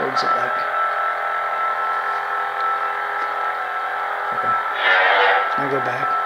What was it like? Okay. Can I go back?